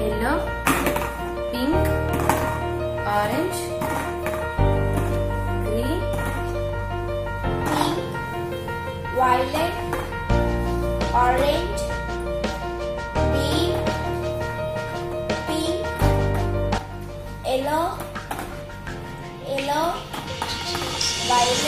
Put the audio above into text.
yellow pink orange green pink violet orange green pink yellow yellow violet